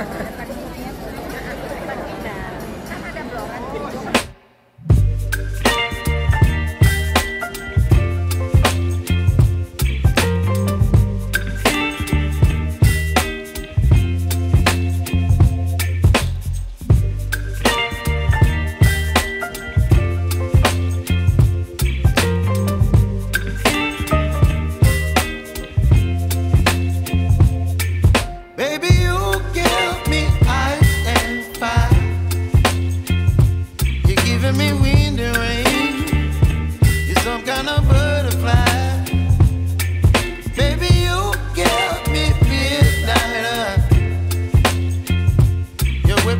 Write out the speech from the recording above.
Ha, ha, ha.